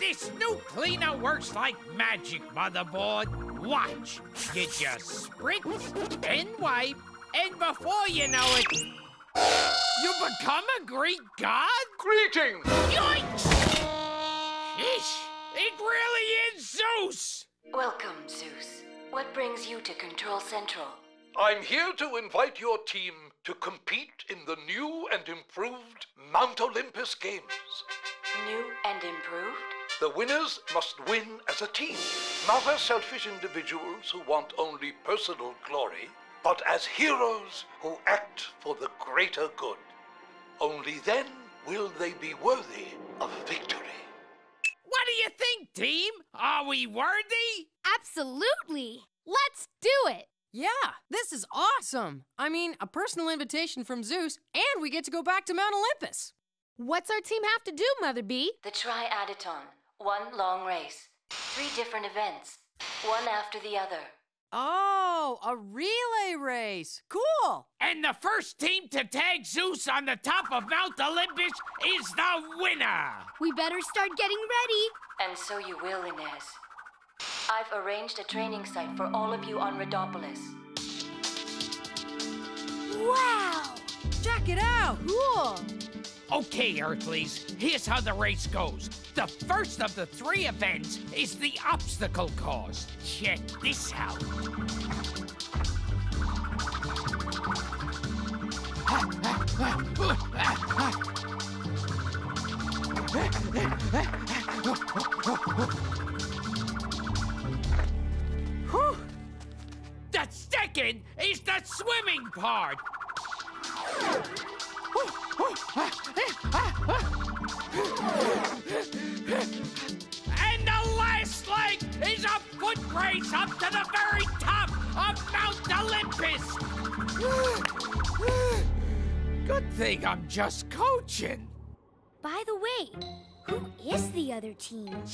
This new cleaner works like magic, motherboard. Watch. You just spritz and wipe, and before you know it, you become a Greek god? Greetings! Yikes! Ish! It really is Zeus! Welcome, Zeus. What brings you to Control Central? I'm here to invite your team to compete in the new and improved Mount Olympus Games. New and improved? The winners must win as a team, not as selfish individuals who want only personal glory, but as heroes who act for the greater good. Only then will they be worthy of victory. What do you think, team? Are we worthy? Absolutely. Let's do it. Yeah, this is awesome. I mean, a personal invitation from Zeus, and we get to go back to Mount Olympus. What's our team have to do, Mother Bee? The Triadaton. One long race. Three different events. One after the other. Oh, a relay race. Cool. And the first team to tag Zeus on the top of Mount Olympus is the winner! We better start getting ready. And so you will, Inez. I've arranged a training site for all of you on Rhodopolis. Wow. Check it out. Cool. Okay, Earthlies, here's how the race goes. The first of the three events is the obstacle course. Check this out. Whew. The second is the swimming part. And the last leg is a foot race up to the very top of Mount Olympus. Good thing I'm just coaching. By the way, who is the other team?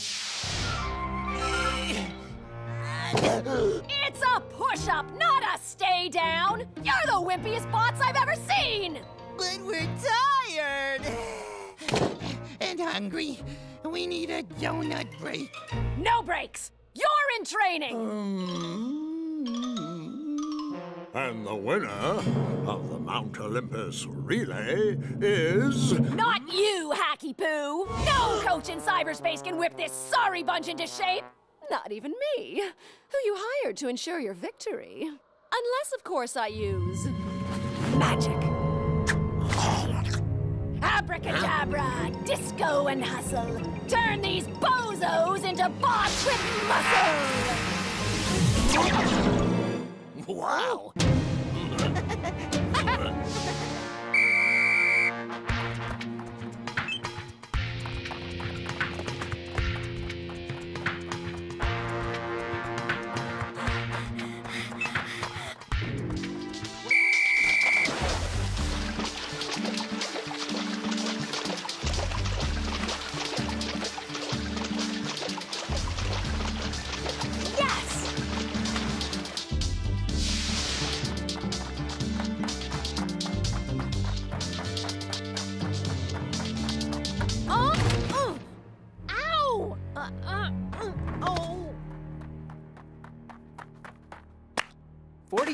It's a push up, not a stay down. You're the wimpiest bots I've ever seen. But we're tired. and hungry. We need a donut break. No breaks. You're in training. Mm. And the winner of the Mount Olympus relay is. Not you, Hacky Poo. No coach in cyberspace can whip this sorry bunch into shape. Not even me, who you hired to ensure your victory. Unless, of course, I use magic. Abracadabra, disco and hustle. Turn these bozos into bots with muscle. Wow.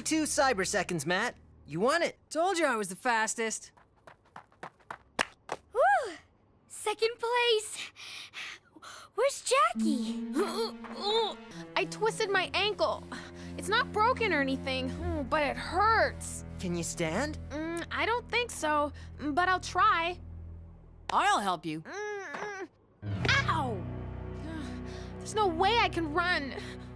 42 cyber seconds, Matt. You won it. Told you I was the fastest. Whew. Second place. Where's Jackie? I twisted my ankle. It's not broken or anything, oh, but it hurts. Can you stand? Mm, I don't think so, but I'll try. I'll help you. Mm, Ow! There's no way I can run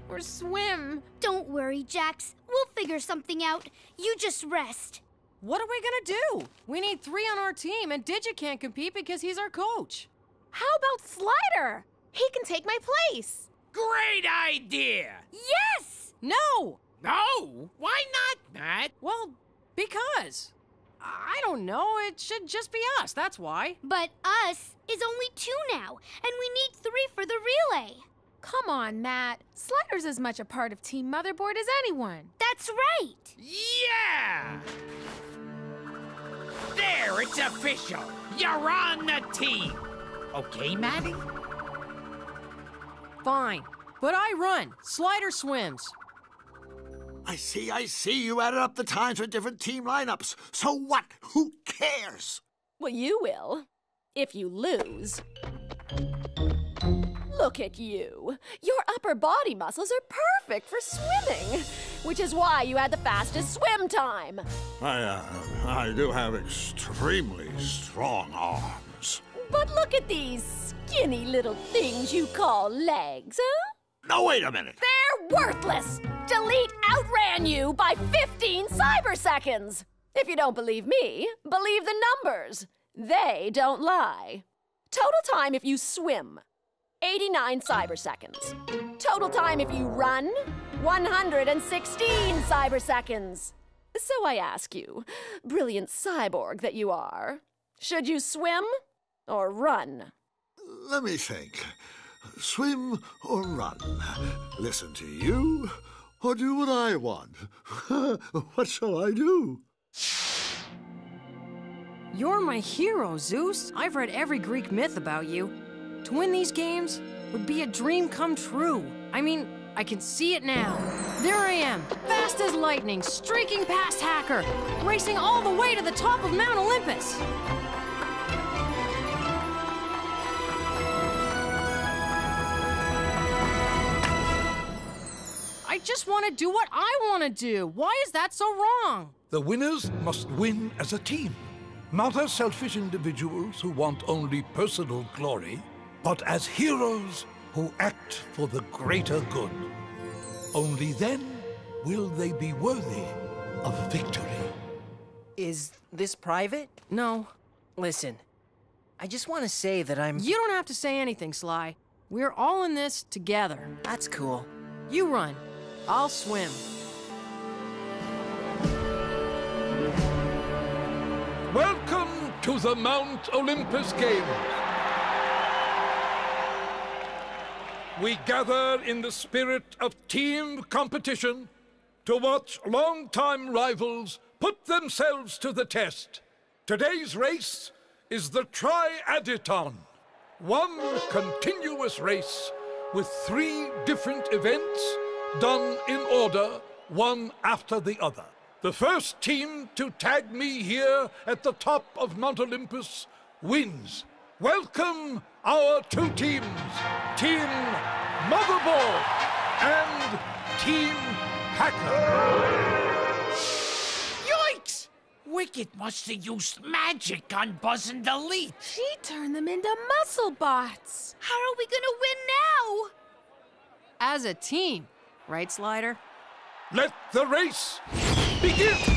or swim. Don't worry, Jax. We'll figure something out. You just rest. What are we gonna do? We need three on our team, and Digit can't compete because he's our coach. How about Slider? He can take my place. Great idea! Yes! No! No! Why not, Matt? Well, because. I don't know. It should just be us, that's why. But us is only two now, and we need three for the relay. Come on, Matt. Slider's as much a part of Team Motherboard as anyone. That's right. Yeah! There, it's official. You're on the team. Okay, Maddie? fine. But I run. Slider swims. I see, I see. You added up the times for different team lineups. So what? Who cares? Well, you will. If you lose. Look at you. Your upper body muscles are perfect for swimming, which is why you had the fastest swim time. I, uh, I do have extremely strong arms. But look at these skinny little things you call legs, huh? No, wait a minute. They're worthless! Delete outran you by 15 cyber seconds! If you don't believe me, believe the numbers. They don't lie. Total time if you swim 89 cyber seconds. Total time if you run 116 cyber seconds. So I ask you, brilliant cyborg that you are, should you swim or run? Let me think. Swim or run? Listen to you or do what I want? what shall I do? You're my hero, Zeus. I've read every Greek myth about you. To win these games would be a dream come true. I mean, I can see it now. There I am, fast as lightning, streaking past Hacker, racing all the way to the top of Mount Olympus. I just want to do what I want to do. Why is that so wrong? The winners must win as a team, not as selfish individuals who want only personal glory, but as heroes who act for the greater good. Only then will they be worthy of victory. Is this private? No. Listen, I just want to say that I'm. You don't have to say anything, Sly. We're all in this together. That's cool. You run. I'll swim. Welcome to the Mount Olympus Games. We gather in the spirit of team competition to watch longtime rivals put themselves to the test. Today's race is the Triaditon, one continuous race with three different events done in order, one after the other. The first team to tag me here at the top of Mount Olympus wins. Welcome our two teams, Team Motherboard and Team Hacker. Yikes! Wicked must have used magic on Buzz and Delete. She turned them into muscle bots. How are we gonna win now? As a team, right, Slider? Let the race begin!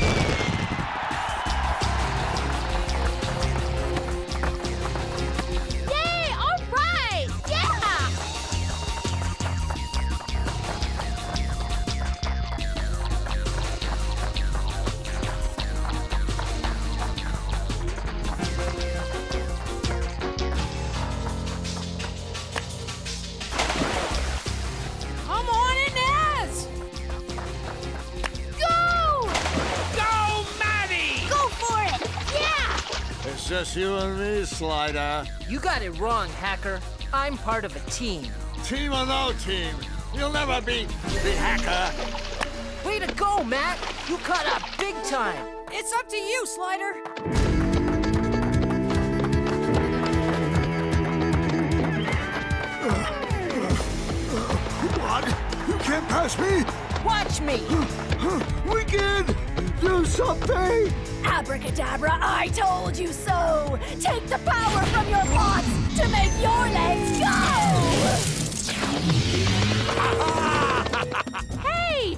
Just you and me, Slider. You got it wrong, hacker. I'm part of a team. Team or no team, you'll never beat the hacker. Way to go, Matt! You cut up big time. It's up to you, Slider. What? You can't pass me. Watch me. Wicked! Do something! Abracadabra, I told you so! Take the power from your bots to make your legs go! Hey!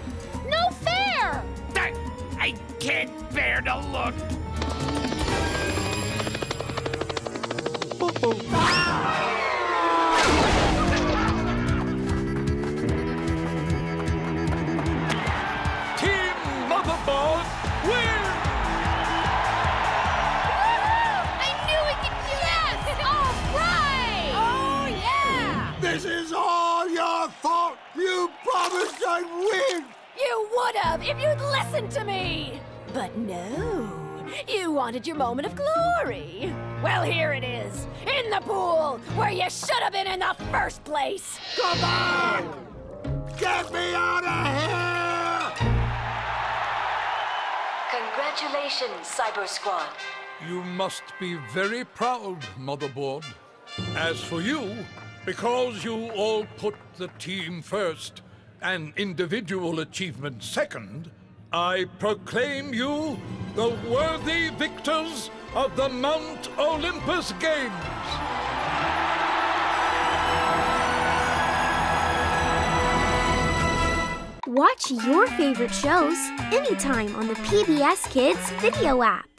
No fair! I, I can't bear to look. Wanted your moment of glory. Well, here it is. In the pool, where you should have been in the first place. Come on! Get me out of here! Congratulations, Cyber Squad. You must be very proud, Motherboard. As for you, because you all put the team first and individual achievement second, I proclaim you the worthy victors of the Mount Olympus Games. Watch your favorite shows anytime on the PBS Kids video app.